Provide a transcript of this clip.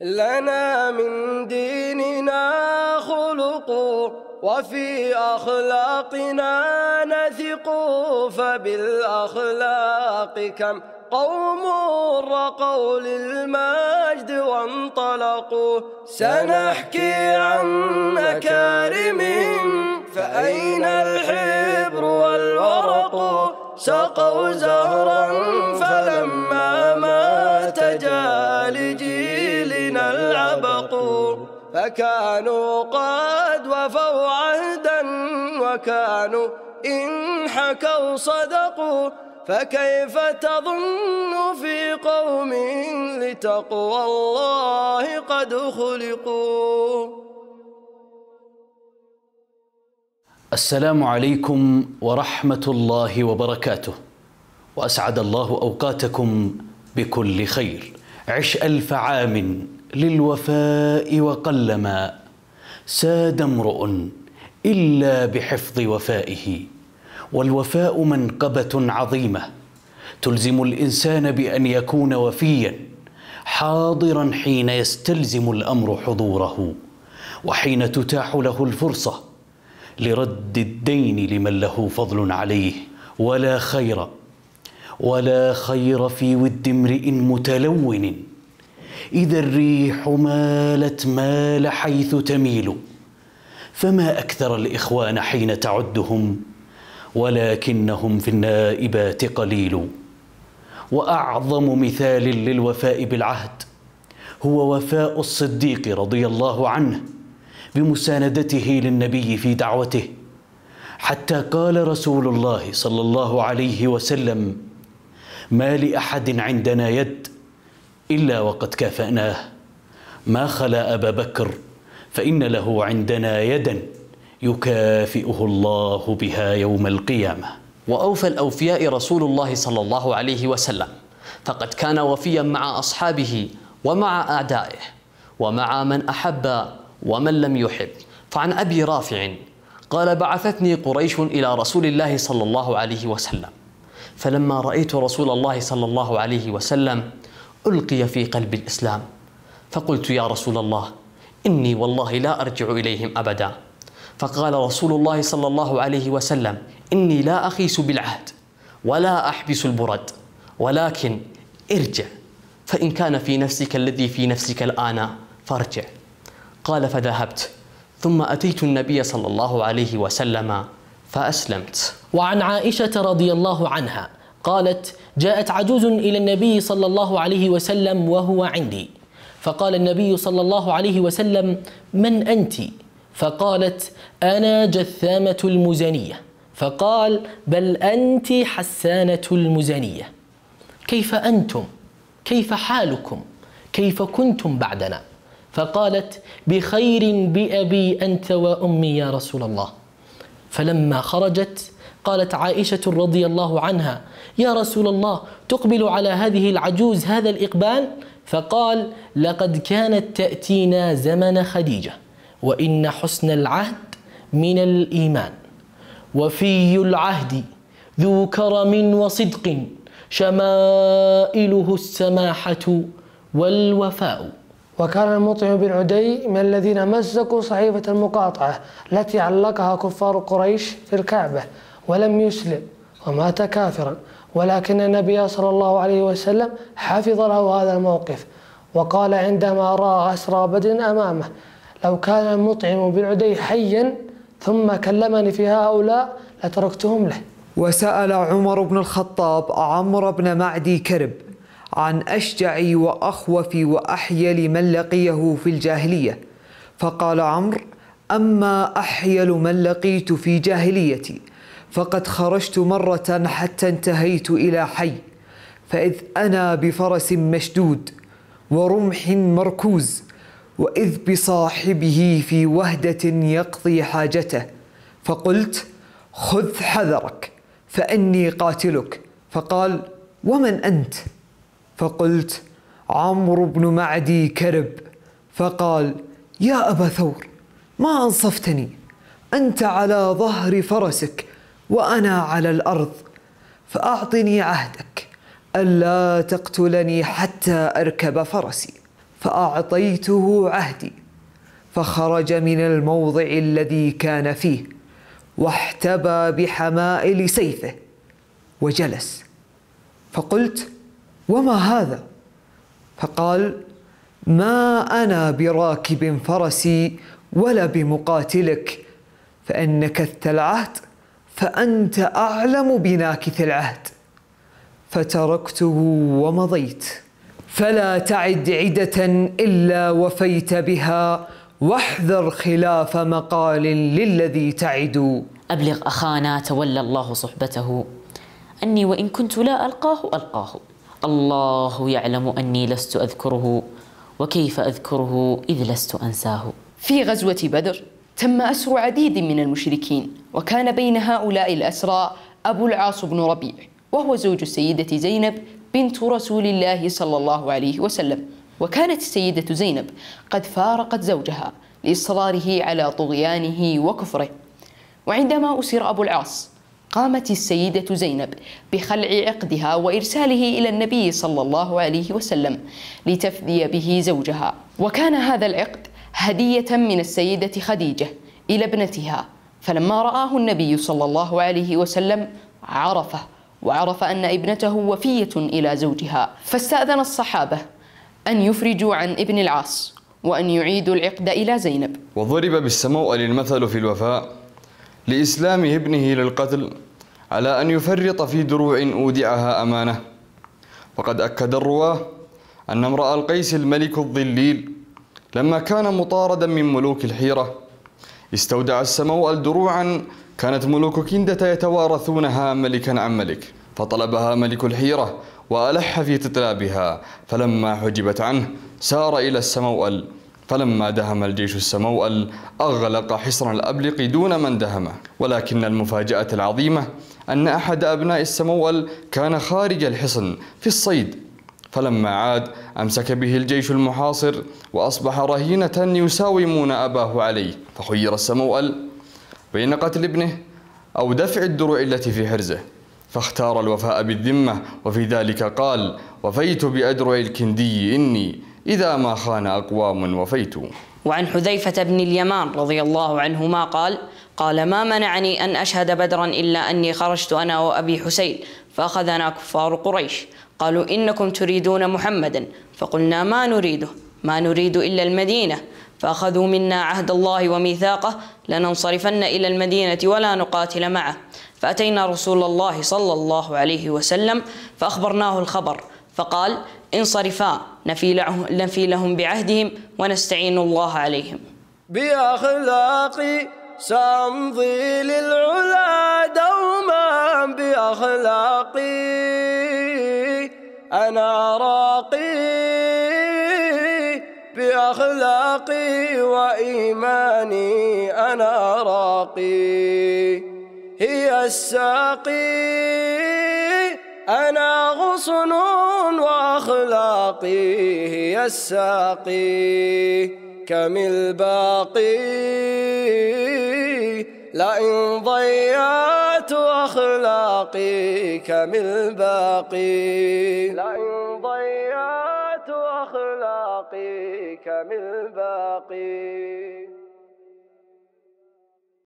لنا من ديننا خلق وفي أخلاقنا نثق فبالأخلاق كم قوم رقوا للمجد وانطلقوا سنحكي عن مكارم فأين الحبر والورق؟ سقوا زهرا فلما فكانوا قد وفوا عهدا وكانوا إن حكوا صدقوا فكيف تظن في قوم لتقوى الله قد خلقوا؟ السلام عليكم ورحمة الله وبركاته. وأسعد الله أوقاتكم بكل خير. عش ألف عام للوفاء وقلما ساد امرؤ إلا بحفظ وفائه والوفاء منقبة عظيمة تلزم الإنسان بأن يكون وفيا حاضرا حين يستلزم الأمر حضوره وحين تتاح له الفرصة لرد الدين لمن له فضل عليه ولا خير ولا خير في ود امرئ متلون. اذا الريح مالت مال حيث تميل فما أكثر الإخوان حين تعدهم ولكنهم في النائبات قليل. وأعظم مثال للوفاء بالعهد هو وفاء الصديق رضي الله عنه بمساندته للنبي في دعوته حتى قال رسول الله صلى الله عليه وسلم ما لأحد عندنا يد إلا وقد كافأناه. ما خلا أبا بكر فإن له عندنا يدا يكافئه الله بها يوم القيامة. وأوفى الأوفياء رسول الله صلى الله عليه وسلم فقد كان وفيا مع أصحابه ومع أعدائه ومع من أحب ومن لم يحب. فعن أبي رافع قال بعثتني قريش إلى رسول الله صلى الله عليه وسلم. فلما رأيت رسول الله صلى الله عليه وسلم ألقي في قلب الإسلام. فقلت يا رسول الله إني والله لا أرجع إليهم أبدا. فقال رسول الله صلى الله عليه وسلم إني لا أخيس بالعهد ولا أحبس البرد ولكن ارجع فإن كان في نفسك الذي في نفسك الآن فارجع. قال فذهبت. ثم أتيت النبي صلى الله عليه وسلم فأسلمت. وعن عائشة رضي الله عنها قالت جاءت عجوز إلى النبي صلى الله عليه وسلم وهو عندي فقال النبي صلى الله عليه وسلم من أنت؟ فقالت أنا جثامة المزنية فقال بل أنت حسانة المزنية كيف أنتم؟ كيف حالكم؟ كيف كنتم بعدنا؟ فقالت بخير بأبي أنت وأمي يا رسول الله فلما خرجت قالت عائشة رضي الله عنها يا رسول الله تقبل على هذه العجوز هذا الإقبال؟ فقال لقد كانت تأتينا زمن خديجة وإن حسن العهد من الإيمان. وفي العهد ذو كرم وصدق شمائله السماحة والوفاء. وكان المطعم بن عدي من الذين مزقوا صحيفة المقاطعة التي علقها كفار قريش في الكعبة ولم يسلم ومات كافرا. ولكن النبي صلى الله عليه وسلم حفظ له هذا الموقف وقال عندما رأى أسرى بدر أمامه لو كان المطعم بن عدي حيا ثم كلمني في هؤلاء لتركتهم له. وسأل عمر بن الخطاب عمرو بن معدي كرب عن أشجع وأخوف وأحيل من لقيه في الجاهلية. فقال عمرو أما أحيل من لقيت في جاهليتي فقد خرجت مرة حتى انتهيت إلى حي فإذ أنا بفرس مشدود ورمح مركوز وإذ بصاحبه في وهدة يقضي حاجته. فقلت خذ حذرك فإني قاتلك. فقال ومن أنت؟ فقلت عمرو بن معدي كرب. فقال يا أبا ثور ما أنصفتني؟ أنت على ظهر فرسك وأنا على الأرض فأعطني عهدك. ألا تقتلني حتى أركب فرسي. فأعطيته عهدي فخرج من الموضع الذي كان فيه واحتبى بحمائل سيفه وجلس. فقلت وما هذا؟ فقال ما أنا براكب فرسي ولا بمقاتلك فإن نكثت العهد فأنت أعلم بناكث العهد. فتركته ومضيت. فلا تعد عدة إلا وفيت بها. واحذر خلاف مقال للذي تعد. أبلغ أخانا تولى الله صحبته. أني وإن كنت لا ألقاه ألقاه. الله يعلم أني لست أذكره. وكيف أذكره إذ لست أنساه. في غزوة بدر تم أسر عديد من المشركين وكان بين هؤلاء الأسرى أبو العاص بن ربيع وهو زوج السيدة زينب بنت رسول الله صلى الله عليه وسلم. وكانت السيدة زينب قد فارقت زوجها لإصراره على طغيانه وكفره. وعندما أسر أبو العاص قامت السيدة زينب بخلع عقدها وإرساله إلى النبي صلى الله عليه وسلم لتفدي به زوجها. وكان هذا العقد هدية من السيدة خديجة إلى ابنتها فلما رآه النبي صلى الله عليه وسلم عرفه وعرف أن ابنته وفية إلى زوجها فاستأذن الصحابة أن يفرجوا عن ابن العاص وأن يعيدوا العقد إلى زينب. وضرب بالسموأل المثل في الوفاء لإسلام ابنه للقتل على أن يفرط في دروع أودعها أمانة. وقد أكد الرواة أن امرأ القيس الملك الظليل لما كان مطاردا من ملوك الحيرة استودع السموأل دروعا كانت ملوك كندة يتوارثونها ملكا عن ملك فطلبها ملك الحيرة وألح في تتلابها فلما حجبت عنه سار إلى السموأل فلما دهم الجيش السموأل أغلق حصن الأبلق دون من دهمه. ولكن المفاجأة العظيمة أن أحد أبناء السموأل كان خارج الحصن في الصيد. فلما عاد أمسك به الجيش المحاصر وأصبح رهينة يساومون أباه عليه فخير السموأل بين قتل ابنه أو دفع الدروع التي في حرزه فاختار الوفاء بالذمة وفي ذلك قال وفيت بأدرع الكندي إني إذا ما خان أقوام وفيت. وعن حذيفة بن اليمان رضي الله عنهما قال قال ما منعني أن أشهد بدرا إلا أني خرجت أنا وأبي حسين فأخذنا كفار قريش قالوا إنكم تريدون محمدا. فقلنا ما نريده. ما نريد إلا المدينة. فأخذوا منا عهد الله وميثاقه. لننصرفن إلى المدينة ولا نقاتل معه. فأتينا رسول الله صلى الله عليه وسلم فأخبرناه الخبر. فقال انصرفا نفي لهم, نفي لهم بعهدهم ونستعين الله عليهم. بأخلاقي سأمضي للعلا دوما بأخلاقي. أنا راقي بأخلاقي وإيماني أنا راقي. هي الساقي أنا غصن وأخلاقي. هي الساقي كم الباقي؟ لئن ضيعت أخلاقي كم الباقي لئن ضيعت أخلاقي كم الباقي